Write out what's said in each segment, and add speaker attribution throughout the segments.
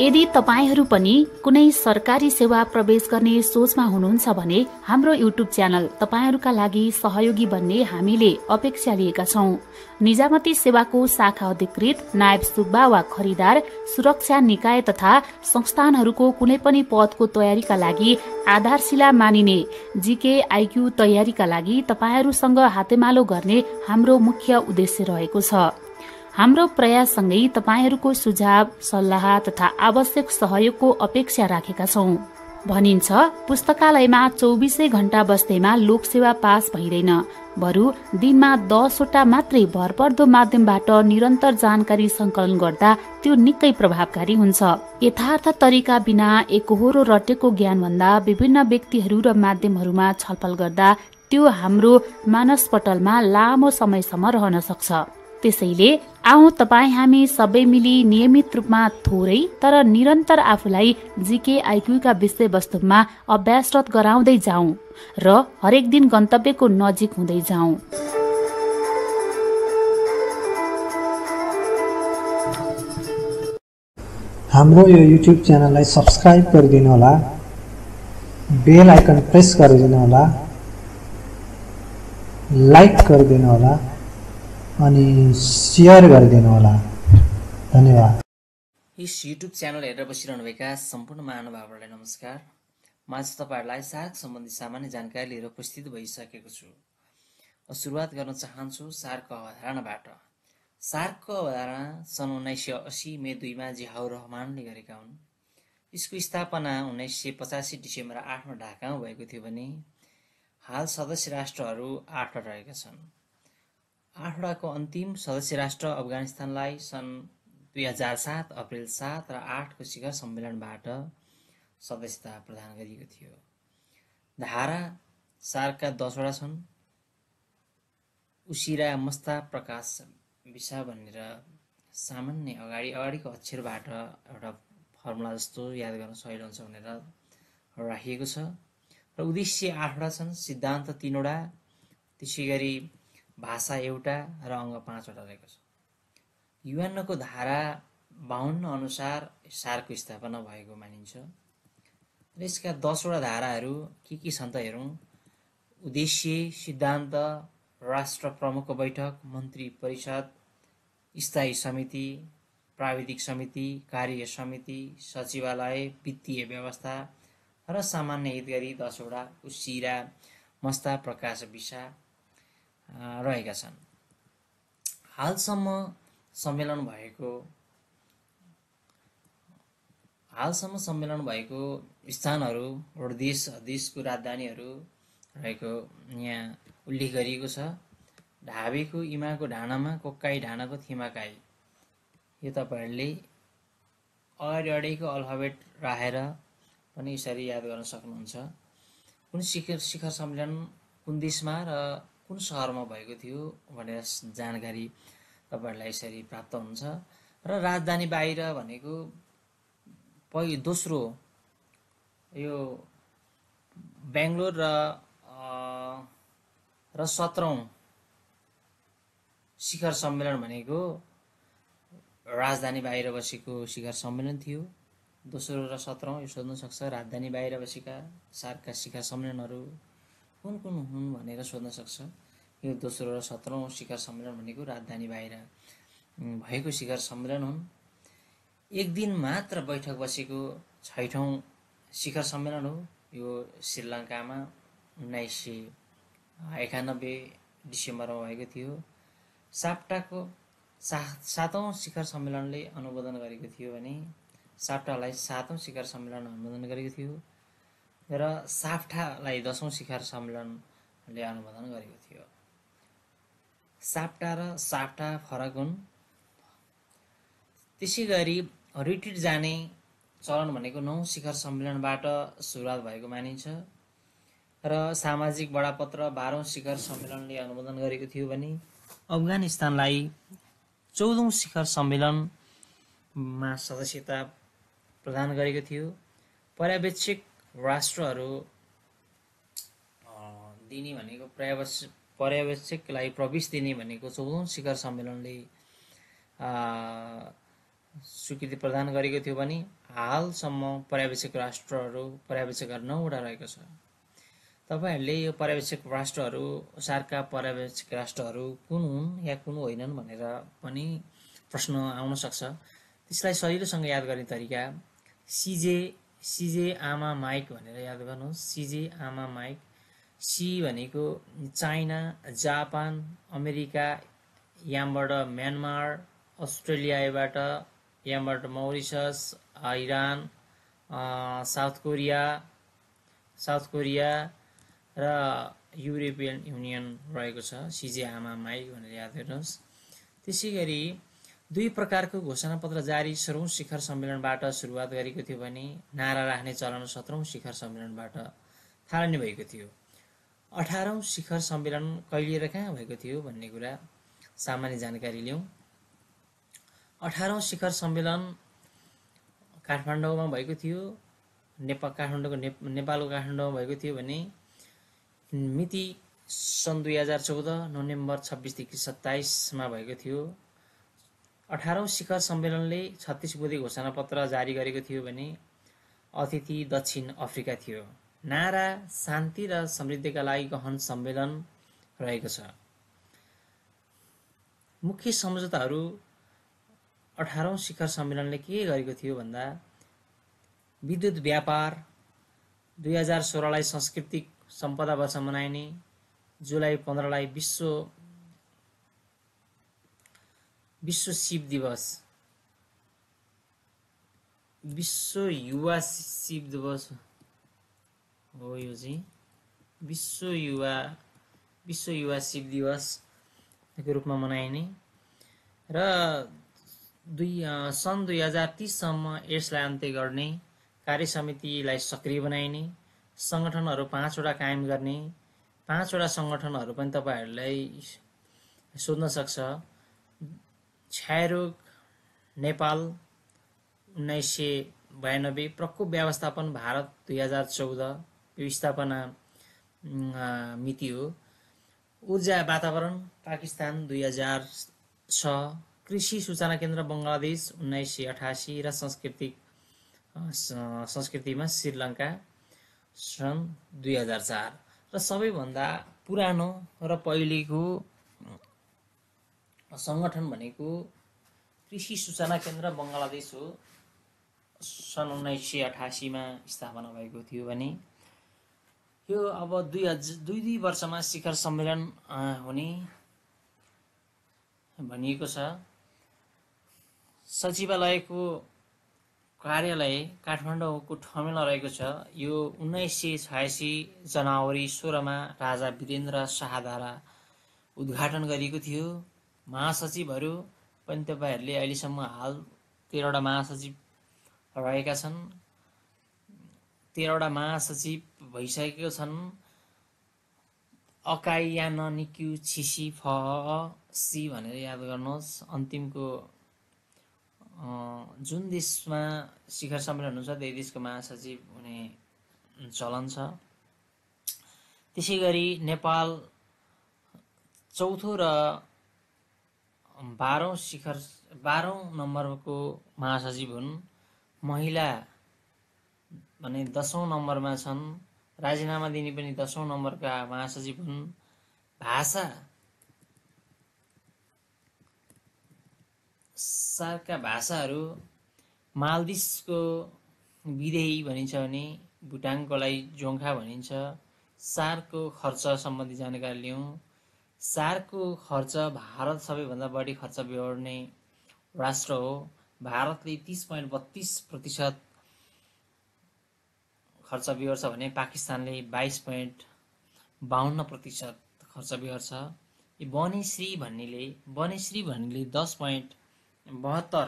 Speaker 1: यदि तपाईँहरू पनि कुनै सरकारी सेवा प्रवेश गर्ने सोचमा हुनुहुन्छ भने हाम्रो युट्युब च्यानल तपाईँहरूका लागि सहयोगी बन्ने हामीले अपेक्षा लिएका छौं। निजामती सेवाको शाखा अधिकृत नायब सुब्बा वा खरिदार सुरक्षा निकाय तथा संस्थानहरूको कुनै पनि पदको तयारीका लागि आधारशिला मानिने जीके आइक्यू तयारीका लागि तपाईँहरूसँग हातेमालो गर्ने हाम्रो मुख्य उद्देश्य रहेको छ। हाम्रो प्रयाससँगै तपाईँहरूको सुझाव सल्लाह तथा आवश्यक सहयोगको अपेक्षा राखेका छौं। भनिन्छ पुस्तकालयमा चौबिसै घण्टा बस्दैमा लोकसेवा पास भइँदैन। बरु दिनमा दसवटा मात्रै भरपर्दो माध्यमबाट निरन्तर जानकारी संकलन गर्दा त्यो निकै प्रभावकारी हुन्छ। यथार्थ तरिका बिना एकहोरो रटेको ज्ञान भन्दा विभिन्न व्यक्तिहरू र माध्यमहरूमा छलफल गर्दा त्यो हाम्रो मानसपटलमा लामो समयसम्म रहन सक्छ। त्यसैले आऊ तपाईँ हामी सबै मिली नियमित रूपमा थोरै तर निरन्तर आफूलाई जिके आइक्यूका विषयवस्तुमा अभ्यासरत गराउँदै जाउँ र हरेक दिन गन्तव्यको नजिक हुँदै जाउँ।
Speaker 2: हाम्रो यो युट्युब च्यानललाई सब्सक्राइब गरिदिनु होला। बेल आइकन प्रेस गरिदिनु होला। लाइक गरिदिनु होला। अनि सेयर गरिदिनु होला। धन्यवाद।
Speaker 3: यस युट्युब च्यानल हेरेर बसिरहनुभएका सम्पूर्ण महानुभावहरूलाई नमस्कार। म आज तपाईँहरूलाई सार्क सम्बन्धी सामान्य जानकारी लिएर उपस्थित भइसकेको छु। सुरुवात गर्न चाहन्छु सार्कको अवधारणाबाट। सार्कको अवधारणा सन् उन्नाइस सय असी मे दुईमा जिहाउ रहमानले गरेका हुन्। यसको स्थापना उन्नाइस सय पचासी डिसेम्बर आठमा ढाकामा भएको थियो भने हाल सदस्य राष्ट्रहरू आठवटा रहेका छन्। आठवटाको अन्तिम सदस्य राष्ट्र अफगानिस्तानलाई सन् दुई हजार सात अप्रेल सात र आठको शिखर सम्मेलनबाट सदस्यता प्रदान गरिएको थियो। धारा सार्कका दसवटा छन्। उसिरा मस्ता प्रकाश विसा भनेर सामान्य अगाडि अगाडिको अक्षरबाट एउटा फर्मुला जस्तो याद गर्न सजिलो हुन्छ भनेर राखिएको छ। र उद्देश्य आठवटा छन्। सिद्धान्त तिनवटा। त्यसै गरी भाषा एउटा र अङ्ग पाँचवटा रहेको छ। युएनको धारा बाहन्न अनुसार सारको स्थापना भएको मानिन्छ। र यसका दसवटा धाराहरू के के छन् त हेरौँ। उद्देश्य सिद्धान्त राष्ट्र प्रमुखको बैठक मन्त्री परिषद स्थायी समिति प्राविधिक समिति कार्य समिति सचिवालय वित्तीय व्यवस्था र सामान्य हित गरी दसवटा उसिरा मस्ता प्रकाश विषा रहेका छन्। हालसम्म सम्मेलन भएको हालसम्म सम्मेलन भएको स्थानहरू देश देशको राजधानीहरू रहेको यहाँ उल्लेख गरिएको छ। ढाबेको इमाको ढाँडामा कोक्काई ढाँडाको थिमाकाई। यो तपाईँहरूले अगाडि अल्फाबेट राखेर पनि यसरी याद गर्न सक्नुहुन्छ। कुन शिखर शिखर सम्मेलन कुन देशमा र कुन सहरमा भएको थियो भनेर जानकारी तपाईँहरूलाई यसरी प्राप्त हुन्छ। र राजधानी बाहिर भनेको पहि दोस्रो यो बेङ्गलोर र र सत्रौँ शिखर सम्मेलन भनेको राजधानी बाहिर बसेको शिखर सम्मेलन थियो। दोस्रो र सत्रौँ यो सोध्न सक्छ। राजधानी बाहिर बसेका सार्कका शिखर सम्मेलनहरू कुन कुन हुन् भनेर सोध्न सक्छ? यो दोस्रो र सत्रौँ शिखर सम्मेलन भनेको राजधानी बाहिर भएको शिखर सम्मेलन हुन्। एक दिन मात्र बैठक बसेको छैठौँ शिखर सम्मेलन हो। यो श्रीलङ्कामा उन्नाइस सय एकानब्बे डिसेम्बरमा भएको थियो। साप्टाको सा सातौँ शिखर सम्मेलनले अनुमोदन गरेको थियो भने साप्टालाई सातौँ शिखर सम्मेलन अनुमोदन गरेको थियो। र साफ्टालाई दसौँ शिखर सम्मेलनले अनुमोदन गरेको थियो। साप्टा र साप्टा फरक हुन्। त्यसै गरी रिट्रिट जाने चलन भनेको नौ शिखर सम्मेलनबाट सुरुवात भएको मानिन्छ र सामाजिक बडापत्र बाह्रौँ शिखर सम्मेलनले अनुमोदन गरेको थियो भने अफगानिस्तानलाई चौधौँ शिखर सम्मेलनमा सदस्यता प्रदान गरेको थियो। पर्यवेक्षक राष्ट्रहरू दिने भनेको पर्यावश्य पर्यवेक्षकलाई प्रवेश दिने भनेको चौधौँ शिखर सम्मेलनले स्वीकृति प्रदान गरेको थियो भने हालसम्म पर्यवेक्षक राष्ट्रहरू पर्यवेक्षकहरू नौवटा रहेको छ। तपाईँहरूले यो पर्यवेक्षक राष्ट्रहरू सारका पर्यवेक्षक राष्ट्रहरू कुन हुन् या कुन होइनन् भनेर पनि प्रश्न आउन सक्छ। त्यसलाई सजिलोसँग याद गर्ने तरिका सिजे सिजे आमा माइक भनेर याद गर्नुहोस्। सिजे आमा माइक। सी भनेको चाइना जापान अमेरिका यहाँबाट म्यानमार अस्ट्रेलियाबाट यहाँबाट Mauritius Iran South Korea South Korea र युरोपियन युनियन रहेको छ सिजे आमा माइक भनेर याद गर्नुहोस्। त्यसै गरी दुई प्रकारको घोषणापत्र जारी सोह्रौँ शिखर सम्मेलनबाट सुरुवात गरेको थियो भने नारा राख्ने चलन सत्रौँ शिखर सम्मेलनबाट थालनी भएको थियो। अठारौँ शिखर सम्मेलन कहिले र कहाँ भएको थियो भन्ने कुरा सामान्य जानकारी लिउँ। अठारौँ शिखर सम्मेलन काठमाडौँमा भएको थियो। नेपाल काठमाडौँको नेपालको काठमाडौँमा भएको थियो भने मिति सन् दुई हजार चौध नोभेम्बर छब्बिसदेखि सत्ताइसमा भएको थियो। अठारौँ शिखर सम्मेलनले छत्तिस बुधे घोषणापत्र जारी गरेको थियो भने अतिथि दक्षिण अफ्रिका थियो। नारा शान्ति र समृद्धिका लागि गहन सम्मेलन रहेको छ। मुख्य सम्झौताहरू अठारौँ शिखर सम्मेलनले के गरेको थियो भन्दा विद्युत व्यापार दुई हजार सोह्रलाई सांस्कृतिक सम्पदा वर्ष मनाइने जुलाई पन्ध्रलाई विश्व विश्व शिव दिवस। विश्व युवा शिव दिवस हो यो चाहिँ। विश्व युवा विश्व युवा शिव दिवसको रूपमा मनाइने। र दुई सन् दुई हजार तिससम्म यसलाई अन्त्य गर्ने कार्य समितिलाई सक्रिय बनाइने सङ्गठनहरू पाँचवटा कायम गर्ने पाँचवटा सङ्गठनहरू पनि तपाईँहरूलाई सोध्न सक्छ। क्षयरोग नेपाल उन्नाइस सय बयानब्बे प्रकोप व्यवस्थापन भारत दुई हजार चौध व्यवस्थापना मिति हो। ऊर्जा वातावरण पाकिस्तान दुई हजार छ कृषि सूचना केन्द्र बङ्गलादेश उन्नाइस सय अठासी र सांस्कृतिक संस्कृतिमा श्रीलङ्का सन् दुई हजार चार। र सबैभन्दा पुरानो र पहिलेको सङ्गठन भनेको कृषि सूचना केन्द्र बङ्गलादेश हो। सन् उन्नाइस सय अठासीमा स्थापना भएको थियो भने। यो अब दुई हजार दुई दुई वर्षमा शिखर सम्मेलन हुने भनिएको छ। सचिवालयको कार्यालय काठमाडौँको ठमेलमा रहेको छ। यो उन्नाइस सय छयासी जनवरी सोह्रमा राजा वीरेन्द्र शाहद्वारा उद्घाटन गरिएको थियो। महासचिवहरू पनि तपाईँहरूले अहिलेसम्म हाल तेह्रवटा महासचिव रहेका छन्। तेह्रवटा महासचिव भइसकेको छन्। अकाइ या ननिक्यु छिसी फ सी भनेर याद गर्नुहोस्। अन्तिमको जुन देशमा शिखर सम्मेलन हुन्छ त्यही देशको महासचिव हुने चलन छ। त्यसै गरी नेपाल चौथो र बाह्रौँ शिखर बाह्रौँ नम्बरको महासचिव हुन्। महिला भने दसौँ नम्बरमा छन्। राजीनामा दिने पनि दसौँ नम्बरका महासचिव हुन्। भाषा सारका भाषाहरू मालदिसको विदेही भनिन्छ भने भुटानकोलाई जोङ्खा भनिन्छ। सारको खर्च सम्बन्धी जानकारी लिउँ। सारको खर्च भारत सबैभन्दा बढी खर्च बेहोर्ने राष्ट्र हो। भारतले तिस पोइन्ट बत्तिस प्रतिशत खर्च बिहोर्छ भने पाकिस्तानले बाइस पोइन्ट बाहन्न प्रतिशत खर्च बिहोर्छ। बनेश्री भन्नेले बनेश्री भन्नेले दस पोइन्ट बहत्तर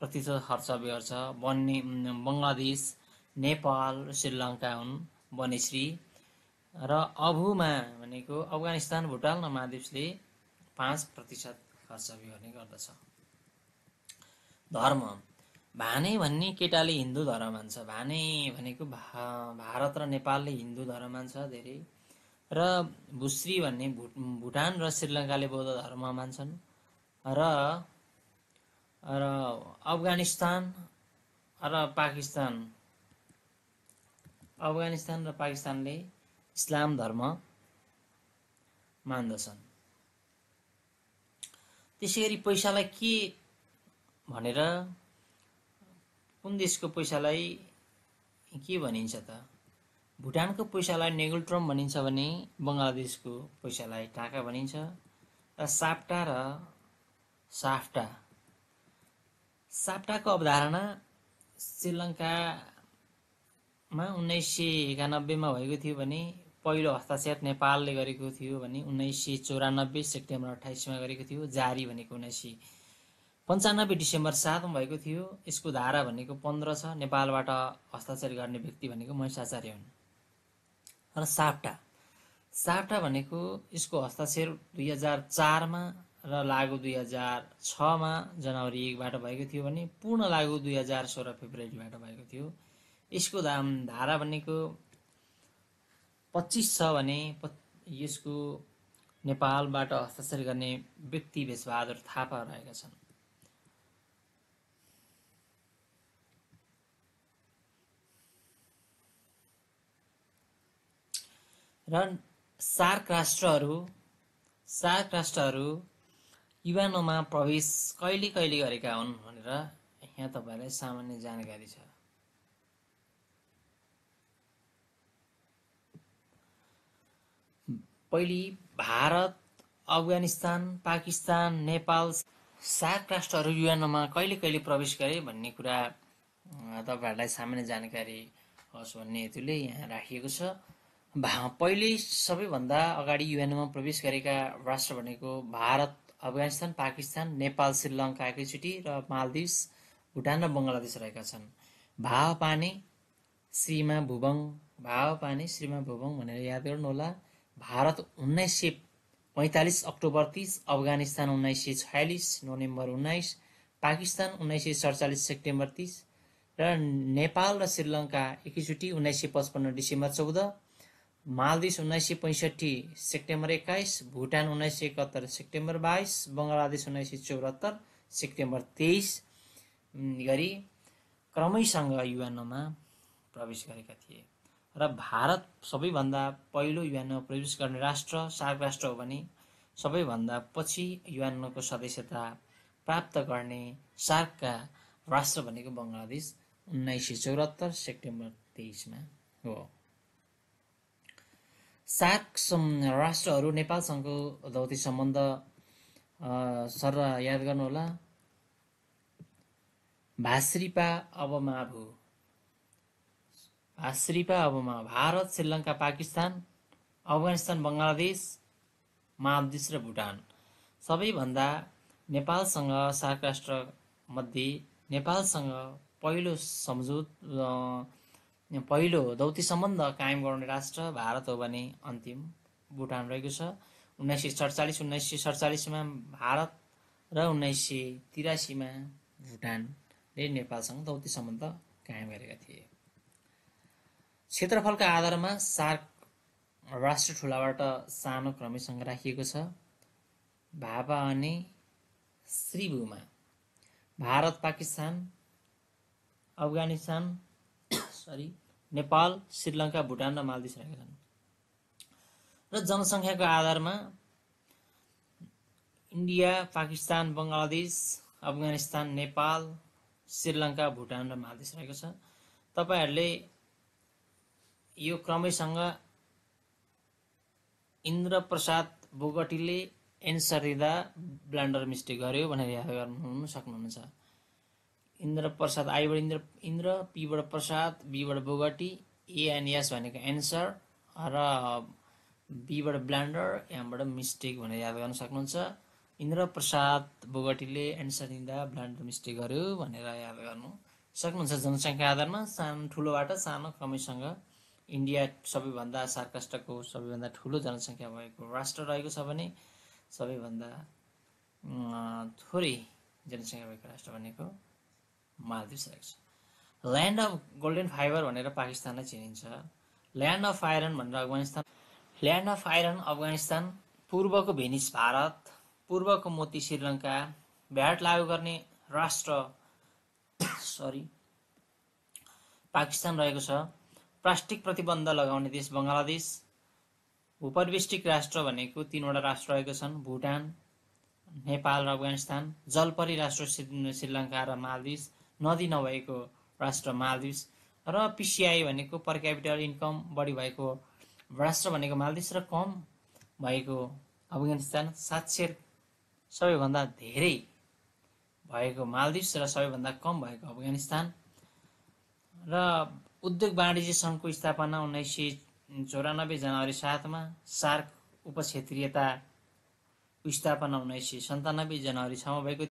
Speaker 3: प्रतिशत खर्च बेहोर्छ। बन्ने बङ्गलादेश नेपाल श्रीलङ्का हुन्। वनश्री र अभुमा भनेको अफगानिस्तान भुटान र महादेशले पाँच प्रतिशत खर्च बेहोर्ने गर्दछ। धर्म। भाने भन्ने केटाले हिन्दू धर्म मान्छ। भाने भनेको भा भारत र नेपालले हिन्दू धर्म मान्छ धेरै। र भुश्री भन्ने भुटान र श्रीलङ्काले बौद्ध धर्म मान्छन्। र र अफगानिस्तान र पाकिस्तान। अफगानिस्तान र पाकिस्तानले इस्लाम धर्म मान्दछन् त्यसै गरी पैसालाई के भनेर कुन देशको पैसालाई के भनिन्छ त भुटानको पैसालाई नेगुल्ट्रम भनिन्छ भने बङ्गलादेशको पैसालाई टाका भनिन्छ र साप्टा र साफ्टा साप्टाको अवधारणा श्रीलङ्कामा उन्नाइस सय एकानब्बेमा भएको थियो भने पहिलो हस्ताक्षर नेपालले गरेको थियो भने उन्नाइस सय चौरानब्बे सेप्टेम्बर अठाइसमा गरेको थियो जारी भनेको उन्नाइस सय पन्चानब्बे डिसेम्बर सातमा भएको थियो। यसको धारा भनेको पन्ध्र छ नेपालबाट हस्ताक्षर गर्ने व्यक्ति भनेको महेशाचार्य हुन्। र साप्टा। साप्टा भनेको यसको हस्ताक्षर दुई हजार चारमा र लागु दुई हजार छमा जनवरी एकबाट भएको थियो भने पूर्ण लागु दुई हजार सोह्र फेब्रुअरीबाट भएको थियो। यसको दाम धारा भनेको पच्चिस छ भने यसको नेपालबाट हस्ताक्षर गर्ने व्यक्ति भेषबहादुर थापा रहेका छन्। र सार्क राष्ट्रहरू सार्क राष्ट्रहरू युवानोमा प्रवेश कहिले कहिले गरेका हुन् भनेर यहाँ तपाईँलाई सामान्य जानकारी छ। पहिले भारत अफगानिस्तान पाकिस्तान नेपाल सार्क राष्ट्रहरू युएनमा कहिले कहिले प्रवेश गरे भन्ने कुरा तपाईँहरूलाई सामान्य जानकारी होस् भन्ने हेतुले यहाँ राखिएको छ। भा पहिले सबैभन्दा अगाडि युएनमा प्रवेश गरेका राष्ट्र भनेको भारत अफगानिस्तान पाकिस्तान नेपाल श्रीलङ्का एकैचोटि र मालदिप्स भुटान र बङ्गलादेश रहेका छन्। भाव पानी श्रीमा भुवङ भाव पानी श्रीमा भुवङ भनेर याद गर्नुहोला। भारत उन्नाइस सय पैँतालिस अक्टोबर तिस अफगानिस्तान उन्नाइस सय छयालिस नोभेम्बर उन्नाइस पाकिस्तान उन्नाइस सय सडचालिस सेप्टेम्बर तिस र नेपाल र श्रीलङ्का एकैचोटि उन्नाइस सय पचपन्न डिसेम्बर चौध मालदिस उन्नाइस सय पैँसठी सेप्टेम्बर एक्काइस भुटान उन्नाइस सय एकहत्तर सेप्टेम्बर बाइस बङ्गलादेश उन्नाइस सय चौहत्तर सेप्टेम्बर तेइस गरी क्रमैसँग युएनमा प्रवेश गरेका थिए। र भारत सबैभन्दा पहिलो युएनमा प्रवेश गर्ने राष्ट्र सार्क राष्ट्र हो भने सबैभन्दा पछि युएनको सदस्यता प्राप्त गर्ने सार्कका राष्ट्र भनेको बङ्गलादेश उन्नाइस सय चौहत्तर सेप्टेम्बर तेइसमा हो। सार्क राष्ट्रहरू नेपालसँगको दौती सम्बन्ध सर याद गर्नुहोला। भाश्रीपा अबमा भू भाश्रीपा अबमा भारत श्रीलङ्का पाकिस्तान अफगानिस्तान बङ्गलादेश मालदिस र भुटान। सबैभन्दा नेपालसँग सार्क राष्ट्र मध्ये नेपालसँग पहिलो सम्झौत पहिलो दौती सम्बन्ध कायम गर्ने राष्ट्र भारत हो भने अन्तिम भुटान रहेको छ। उन्नाइस सय सडचालिस उन्नाइस सय सडचालिसमा भारत र उन्नाइस सय तिरासीमा भुटानले नेपालसँग दौती सम्बन्ध कायम गरेका थिए। क्षेत्रफलका आधारमा सार्क राष्ट्र ठुलाबाट सानो क्रमैसँग राखिएको छ। भापा अनि श्रीभूमा भारत पाकिस्तान अफगानिस्तान सरी नेपाल श्रीलङ्का भुटान र मालदिस रहेका छन्। र जनसङ्ख्याको आधारमा इन्डिया पाकिस्तान बङ्गलादेश अफगानिस्तान नेपाल श्रीलङ्का भुटान र मालदिस रहेको छ। तपाईँहरूले यो क्रमैसँग इन्द्र प्रसाद बोगटीले एन्सर दिँदा ब्लान्डर मिस्टेक गर्यो भनेर याद गर्नु सक्नुहुन्छ। इन्द्र प्रसाद आईबाट इन्द्र इन्द्र पीबाट प्रसाद बीबाट बोगटी एएनएस भनेको एन्सर र बीबाट ब्ल्यान्डर यहाँबाट मिस्टेक भनेर याद गर्न सक्नुहुन्छ। इन्द्र प्रसाद बोगटीले एन्सर दिँदा ब्ल्यान्डर मिस्टेक गर्यो भनेर याद गर्नु सक्नुहुन्छ। जनसङ्ख्या आधारमा सानो ठुलोबाट सानो क्रमैसँग इन्डिया सबैभन्दा सार्काष्टको सबैभन्दा ठुलो जनसङ्ख्या भएको राष्ट्र रहेको छ भने सबैभन्दा थोरै जनसङ्ख्या भएको राष्ट्र भनेको मालदिप्स रहेको छ। ल्यान्ड अफ गोल्डन फाइबर भनेर पाकिस्तानलाई चिनिन्छ। ल्यान्ड अफ आइरन भनेर Afghanistan land of iron Afghanistan पूर्वको भेनिस भारत पूर्वको मोती श्रीलङ्का भ्याट लागू गर्ने राष्ट्र सरी पाकिस्तान रहेको छ। प्लास्टिक प्रतिबन्ध लगाउने देश बङ्गलादेश भूपरिवेष्टिक राष्ट्र भनेको तिनवटा राष्ट्र रहेको छन् भुटान नेपाल र अफगानिस्तान। जलपरी राष्ट्र श्री- श्रीलङ्का र मालदिस नदी नभएको राष्ट्र मालदिस र पिसिआई भनेको पर क्यापिटल इन्कम बढी भएको राष्ट्र भनेको मालदिस र कम भएको अफगानिस्तान। साक्षर सबैभन्दा धेरै भएको मालदिप्स र सबैभन्दा कम भएको अफगानिस्तान। र उद्योग वाणिज्य सङ्घको स्थापना उन्नाइस सय चौरानब्बे जनवरी सातमा सार्क उपक्षेत्रीयता स्थापना उन्नाइस सय सन्तानब्बे जनवरी छमा भएको